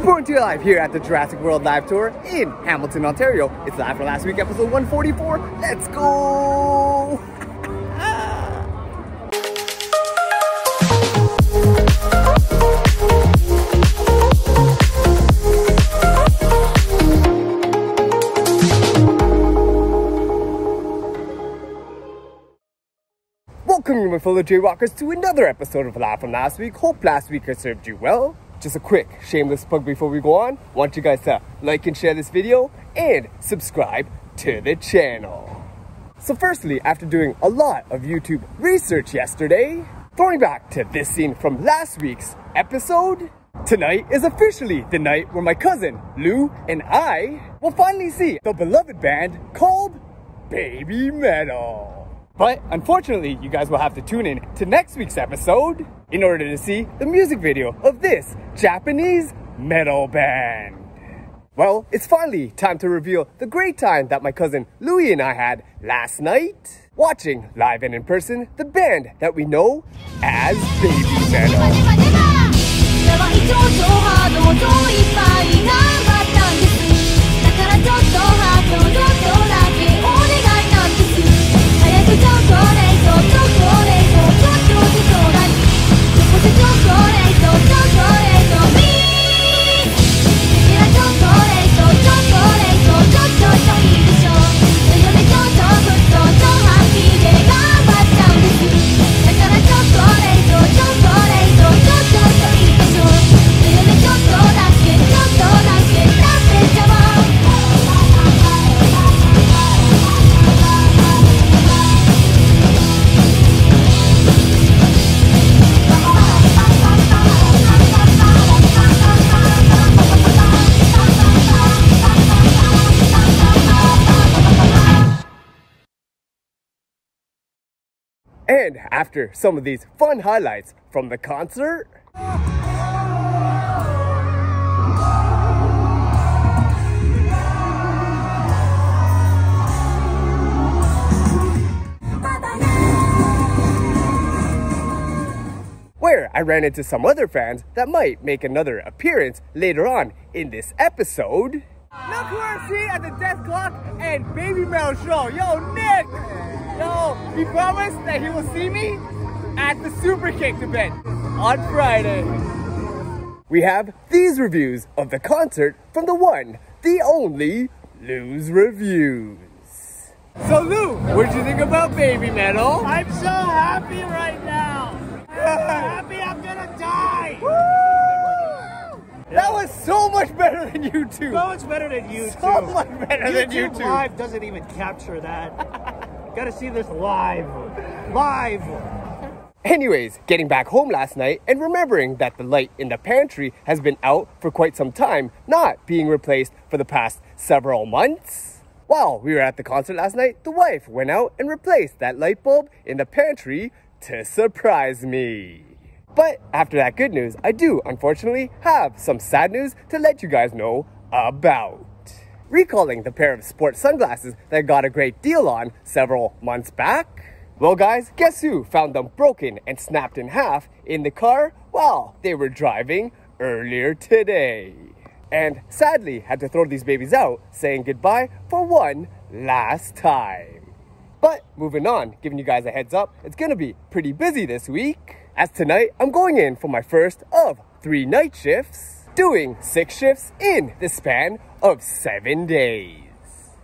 Reporting to you live here at the Jurassic World Live Tour in Hamilton, Ontario. It's live for last week, episode 144. Let's go! Welcome, my fellow Jaywalkers, to another episode of Live from last week. Hope last week I served you well. Just a quick shameless plug before we go on. Want you guys to like and share this video and subscribe to the channel. So firstly, after doing a lot of YouTube research yesterday, throwing back to this scene from last week's episode, tonight is officially the night where my cousin Lou and I will finally see the beloved band called BabyMetal. But unfortunately, you guys will have to tune in to next week's episode in order to see the music video of this Japanese metal band. Well, it's finally time to reveal the great time that my cousin Louie and I had last night watching live and in person the band that we know as BabyMetal. After some of these fun highlights from the concert, where I ran into some other fans that might make another appearance later on in this episode. Look who I see at the Dethklok and BabyMetal Show. Yo, Nick! Yo, he promised that he will see me at the Superkickd event on Friday. We have these reviews of the concert from the one, the only Lou's Reviews. So Lou, what did you think about BabyMetal? I'm so happy right now. I'm so happy I'm gonna die. That was so much better than YouTube. So much better than you So much better than you YouTube. Live doesn't even capture that. Gotta see this live. Live. Anyways, getting back home last night and remembering that the light in the pantry has been out for quite some time, not being replaced for the past several months. While we were at the concert last night, the wife went out and replaced that light bulb in the pantry to surprise me. But after that good news, I do unfortunately have some sad news to let you guys know about. Recalling the pair of sports sunglasses that I got a great deal on several months back. Well, guys, guess who found them broken and snapped in half in the car while they were driving earlier today? And sadly, had to throw these babies out, saying goodbye for one last time. But moving on, giving you guys a heads up, it's gonna be pretty busy this week. As tonight, I'm going in for my first of three night shifts, doing six shifts in the span of seven days.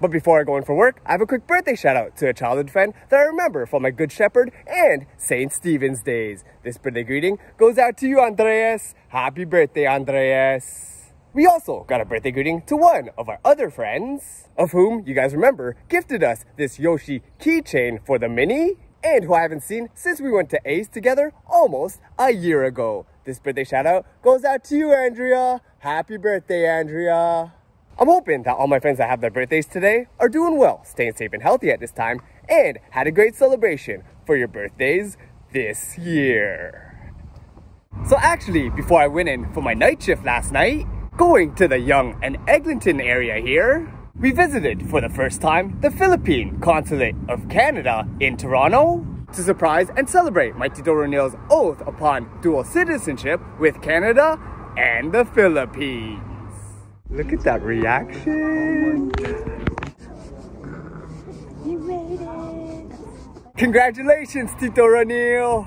But before I go in for work, I have a quick birthday shout out to a childhood friend that I remember from my Good Shepherd and St. Stephen's days. This birthday greeting goes out to you, Andreas. Happy birthday, Andreas. We also got a birthday greeting to one of our other friends, of whom you guys remember gifted us this Yoshi keychain for the mini, and who I haven't seen since we went to Ace together almost a year ago. This birthday shout out goes out to you, Andrea. Happy birthday, Andrea. I'm hoping that all my friends that have their birthdays today are doing well, staying safe and healthy at this time, and had a great celebration for your birthdays this year. So actually, before I went in for my night shift last night, going to the Yonge and Eglinton area here, we visited for the first time the Philippine Consulate of Canada in Toronto to surprise and celebrate my Tito Rhoneil's oath upon dual citizenship with Canada and the Philippines. Look at that reaction. You made it. Congratulations, Tito Rhoneil!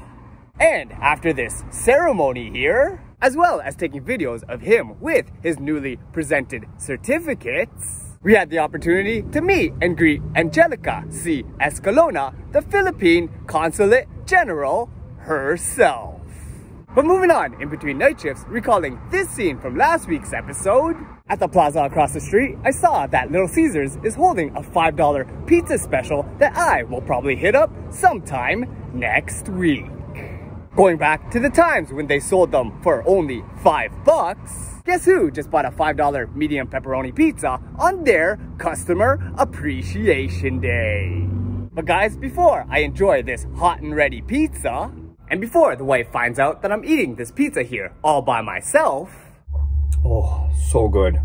And after this ceremony here, as well as taking videos of him with his newly presented certificates, we had the opportunity to meet and greet Angelica C. Escalona, the Philippine Consulate General herself. But moving on in between night shifts, recalling this scene from last week's episode, at the plaza across the street, I saw that Little Caesars is holding a $5 pizza special that I will probably hit up sometime next week. Going back to the times when they sold them for only 5 bucks, guess who just bought a $5 medium pepperoni pizza on their Customer Appreciation Day? But guys, before I enjoy this hot and ready pizza, and before the wife finds out that I'm eating this pizza here all by myself, oh, so good.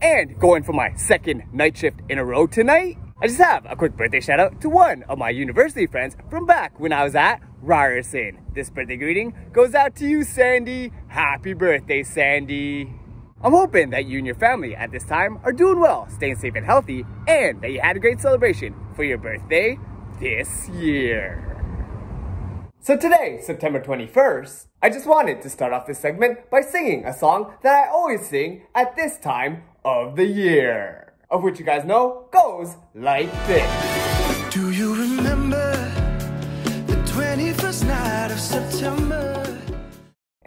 And going for my second night shift in a row tonight, I just have a quick birthday shout out to one of my university friends from back when I was at Ryerson. This birthday greeting goes out to you, Sandy. Happy birthday, Sandy. I'm hoping that you and your family at this time are doing well, staying safe and healthy, and that you had a great celebration for your birthday this year. So today, September 21st, I just wanted to start off this segment by singing a song that I always sing at this time of the year. Of which you guys know goes like this.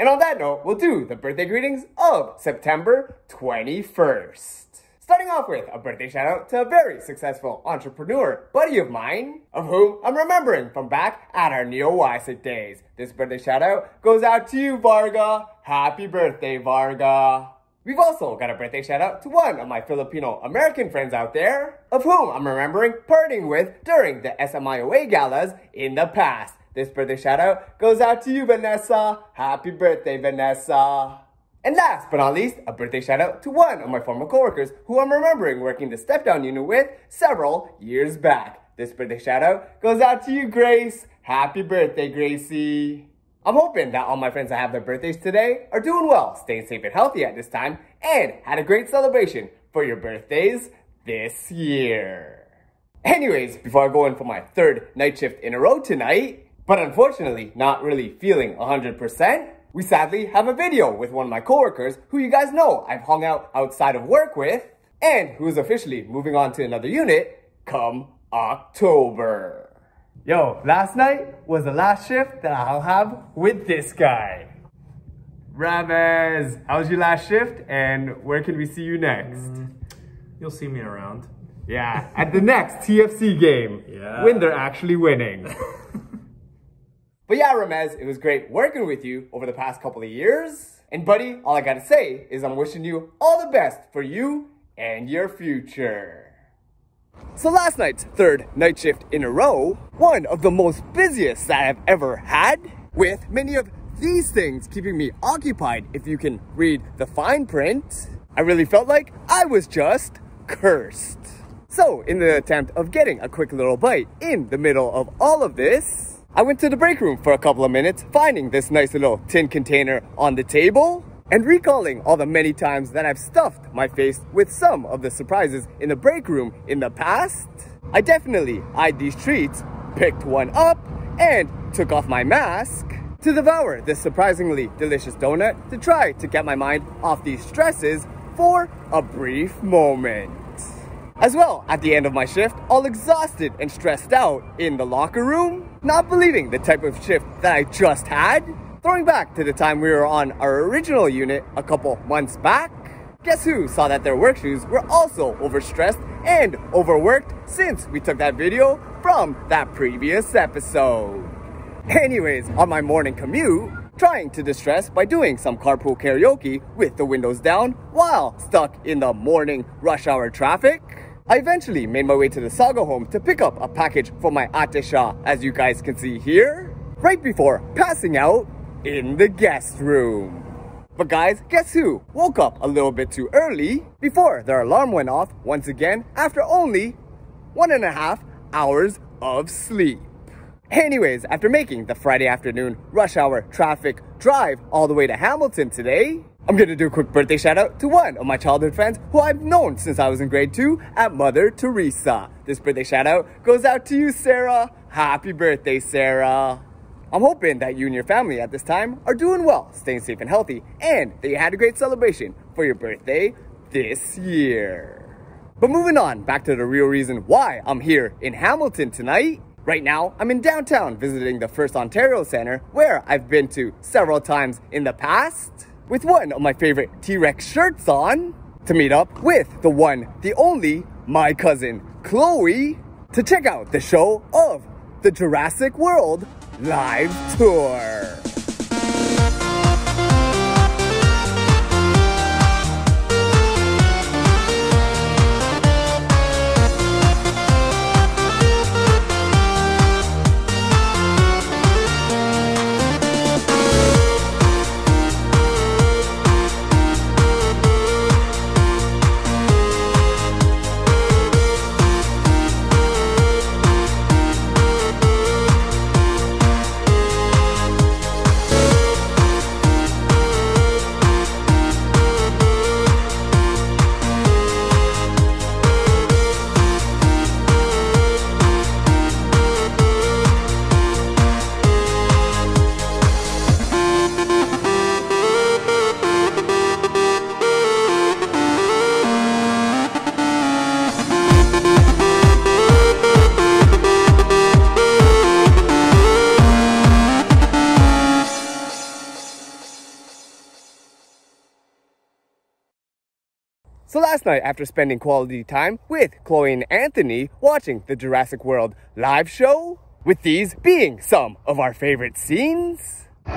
And on that note, we'll do the birthday greetings of September 21st. Starting off with a birthday shout out to a very successful entrepreneur buddy of mine, of whom I'm remembering from back at our Neo Wysick days. This birthday shout out goes out to you, Varga. Happy birthday, Varga. We've also got a birthday shout out to one of my Filipino American friends out there, of whom I'm remembering partying with during the SMIOA galas in the past. This birthday shout out goes out to you, Vanessa. Happy birthday, Vanessa. And last but not least, a birthday shout out to one of my former coworkers who I'm remembering working the step down unit with several years back. This birthday shout out goes out to you, Grace. Happy birthday, Gracie. I'm hoping that all my friends that have their birthdays today are doing well, staying safe and healthy at this time, and had a great celebration for your birthdays this year. Anyways, before I go in for my third night shift in a row tonight, but unfortunately not really feeling 100%, we sadly have a video with one of my coworkers who you guys know I've hung out outside of work with, and who is officially moving on to another unit come October. Yo, last night was the last shift that I'll have with this guy. Ramez, how was your last shift and where can we see you next? Mm, you'll see me around. Yeah, at the next TFC game. Yeah. When they're actually winning. but yeah, Ramez, it was great working with you over the past couple of years. And buddy, all I gotta say is I'm wishing you all the best for you and your future. So last night's third night shift in a row, one of the most busiest that I've ever had, with many of these things keeping me occupied if you can read the fine print, I really felt like I was just cursed. So in the attempt of getting a quick little bite in the middle of all of this, I went to the break room for a couple of minutes, finding this nice little tin container on the table, and recalling all the many times that I've stuffed my face with some of the surprises in the break room in the past, I definitely eyed these treats, picked one up, and took off my mask to devour this surprisingly delicious donut to try to get my mind off these stresses for a brief moment. As well, at the end of my shift, all exhausted and stressed out in the locker room, not believing the type of shift that I just had, throwing back to the time we were on our original unit a couple months back, guess who saw that their work shoes were also overstressed and overworked since we took that video from that previous episode. Anyways, on my morning commute, trying to distress by doing some carpool karaoke with the windows down while stuck in the morning rush hour traffic, I eventually made my way to the Saga home to pick up a package for my Atesha, as you guys can see here, right before passing out in the guest room. But guys, guess who woke up a little bit too early before their alarm went off once again after only one and a half hours of sleep. Anyways, after making the Friday afternoon rush hour traffic drive all the way to Hamilton today, I'm gonna do a quick birthday shout out to one of my childhood friends who I've known since I was in grade two at Mother Teresa. This birthday shout out goes out to you, Sarah. Happy birthday, Sarah. I'm hoping that you and your family at this time are doing well, staying safe and healthy, and that you had a great celebration for your birthday this year. But moving on, back to the real reason why I'm here in Hamilton tonight. Right now, I'm in downtown visiting the First Ontario Center, where I've been to several times in the past, with one of my favorite T-Rex shirts on, to meet up with the one, the only, my cousin, Chloe, to check out the show of the Jurassic World live tour. So last night, after spending quality time with Chloe and Anthony watching the Jurassic World live show, with these being some of our favorite scenes. We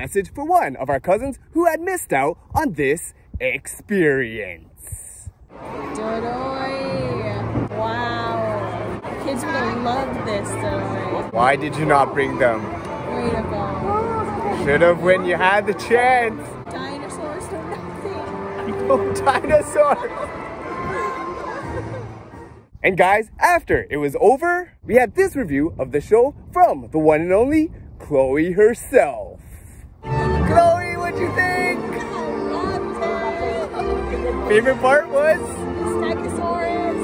message for one of our cousins who had missed out on this experience. Dodoy. Wow. Kids would have loved this, Dodoy. Why did you not bring them? Way to go. Should have when you had the chance. Dinosaurs or nothing. No dinosaurs. And guys, after it was over, we had this review of the show from the one and only Chloe herself. What'd you think? I loved it. Favorite part was? Stegosaurus.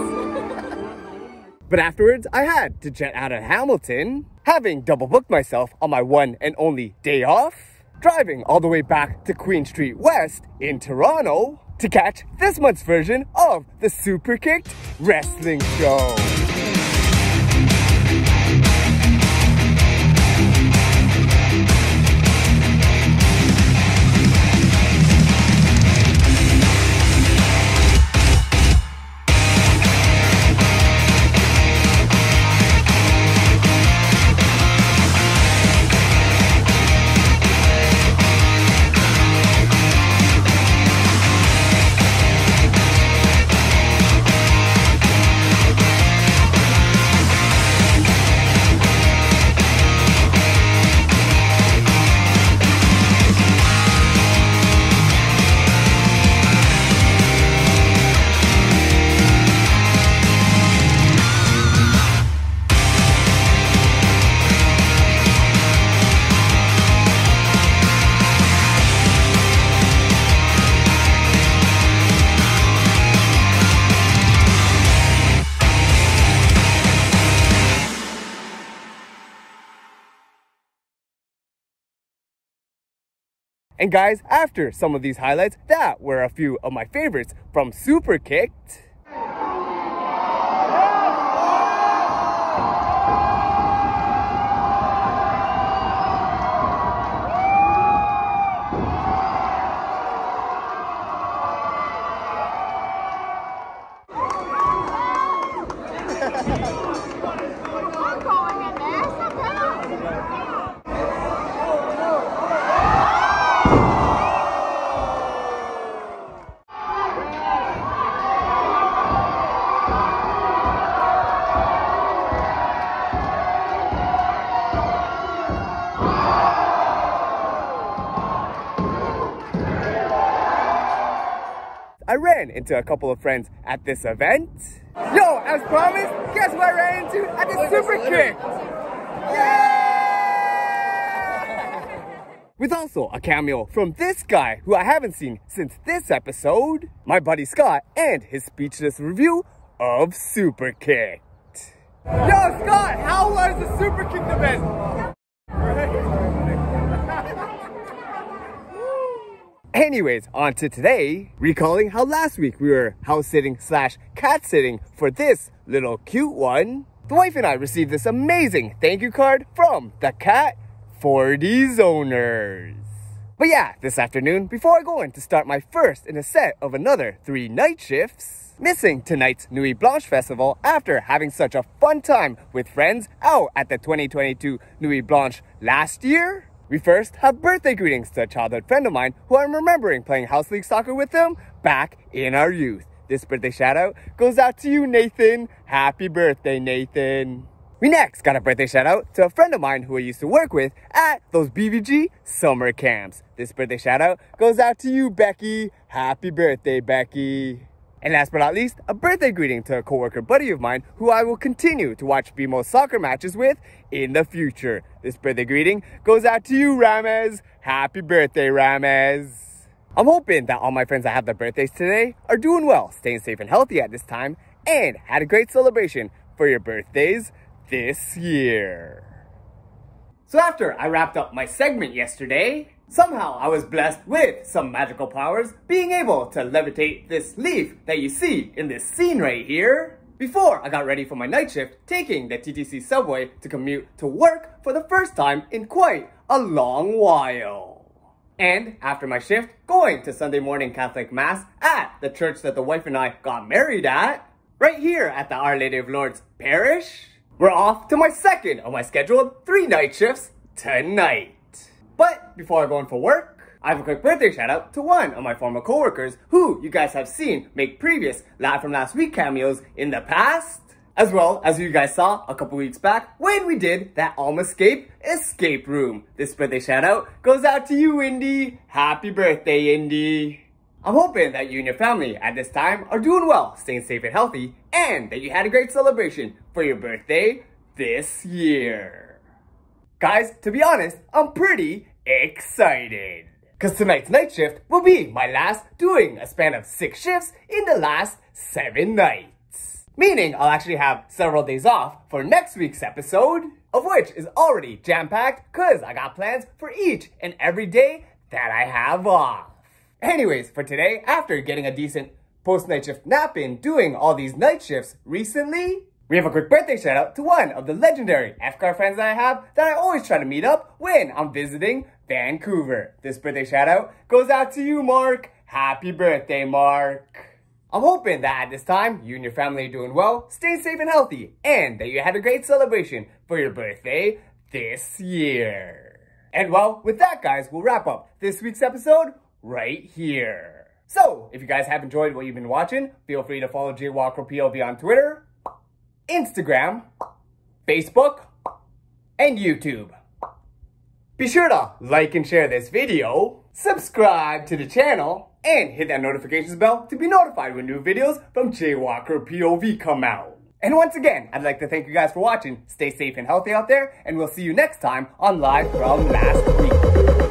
But afterwards, I had to jet out of Hamilton, having double booked myself on my one and only day off, driving all the way back to Queen Street West in Toronto to catch this month's version of the Superkickd Wrestling Show. And guys, after some of these highlights, that were a few of my favorites from Superkickd. Into a couple of friends at this event. Yo, as promised, guess what I ran into at the Super Kick? With also a cameo from this guy who I haven't seen since this episode, my buddy Scott, and his speechless review of Superkickd. Yo, Scott, how was the Superkickd event? Anyways, on to today, recalling how last week we were house sitting slash cat sitting for this little cute one. The wife and I received this amazing thank you card from the cat for these owners. But yeah, this afternoon, before I go in to start my first in a set of another three night shifts, missing tonight's Nuit Blanche Festival after having such a fun time with friends out at the 2022 Nuit Blanche last year, we first have birthday greetings to a childhood friend of mine who I'm remembering playing House League soccer with them back in our youth. This birthday shout out goes out to you, Nathan. Happy birthday, Nathan. We next got a birthday shout out to a friend of mine who I used to work with at those BVG summer camps. This birthday shout out goes out to you, Becky. Happy birthday, Becky. And last but not least, a birthday greeting to a coworker buddy of mine who I will continue to watch BMO soccer matches with in the future. This birthday greeting goes out to you, Ramez. Happy birthday, Ramez. I'm hoping that all my friends that have their birthdays today are doing well, staying safe and healthy at this time, and had a great celebration for your birthdays this year. So after I wrapped up my segment yesterday, somehow I was blessed with some magical powers, being able to levitate this leaf that you see in this scene right here. Before I got ready for my night shift, taking the TTC subway to commute to work for the first time in quite a long while. And after my shift, going to Sunday morning Catholic Mass at the church that the wife and I got married at, right here at the Our Lady of Lourdes Parish. We're off to my second of my scheduled three night shifts tonight. But before I go in for work, I have a quick birthday shout out to one of my former coworkers who you guys have seen make previous Live from Last Week cameos in the past. As well as you guys saw a couple weeks back when we did that Almascape escape escape room. This birthday shout out goes out to you, Indy. Happy birthday, Indy. I'm hoping that you and your family at this time are doing well, staying safe and healthy, and that you had a great celebration for your birthday this year. Guys, to be honest, I'm pretty excited. Cause tonight's night shift will be my last doing a span of six shifts in the last seven nights. Meaning I'll actually have several days off for next week's episode, of which is already jam-packed cause I got plans for each and every day that I have off. Anyways, for today, after getting a decent post-night shift nap in doing all these night shifts recently, we have a quick birthday shout out to one of the legendary FCAR friends that I have that I always try to meet up when I'm visiting Vancouver. This birthday shout out goes out to you, Mark. Happy birthday, Mark. I'm hoping that at this time, you and your family are doing well, staying safe and healthy, and that you had a great celebration for your birthday this year. And well, with that guys, we'll wrap up this week's episode right here. So, if you guys have enjoyed what you've been watching, feel free to follow Jaywalker POV on Twitter, Instagram, Facebook, and YouTube. Be sure to like and share this video, subscribe to the channel, and hit that notifications bell to be notified when new videos from Jaywalker POV come out. And once again, I'd like to thank you guys for watching. Stay safe and healthy out there, and we'll see you next time on Live from Last Week.